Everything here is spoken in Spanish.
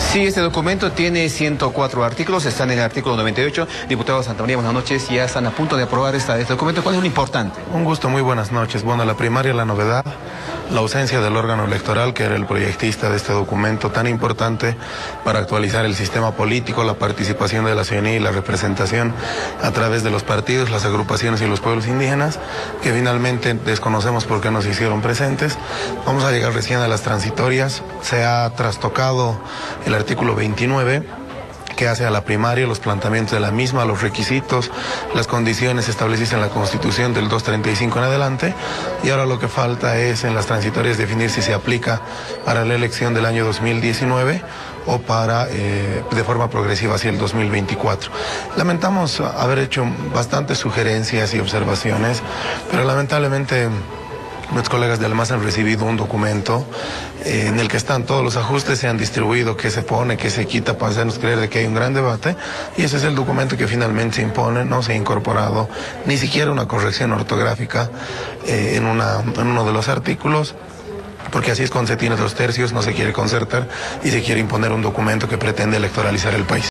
Sí, este documento tiene 104 artículos, está en el artículo 98. Diputado Santa María, buenas noches. Ya están a punto de aprobar esta, este documento. ¿Cuál es lo importante? Un gusto, muy buenas noches. Bueno, la primaria, la novedad, la ausencia del órgano electoral, que era el proyectista de este documento tan importante para actualizar el sistema político, la participación de la ciudadanía y la representación a través de los partidos, las agrupaciones y los pueblos indígenas, que finalmente desconocemos por qué no se hicieron presentes. Vamos a llegar recién a las transitorias. Se ha trastocado artículo 29 que hace a la primaria, los planteamientos de la misma, los requisitos, las condiciones establecidas en la Constitución del 235 en adelante. Y ahora lo que falta es en las transitorias definir si se aplica para la elección del año 2019 o para eh, de forma progresiva hacia el 2024. Lamentamos haber hecho bastantes sugerencias y observaciones, pero lamentablemente Nuestros colegas de Almaz han recibido un documento eh, en el que están todos los ajustes, se han distribuido, qué se pone, qué se quita para hacernos creer de que hay un gran debate. Y ese es el documento que finalmente se impone, no se ha incorporado ni siquiera una corrección ortográfica eh, en, una, en uno de los artículos porque así es cuando se dos tercios, no se quiere concertar y se quiere imponer un documento que pretende electoralizar el país.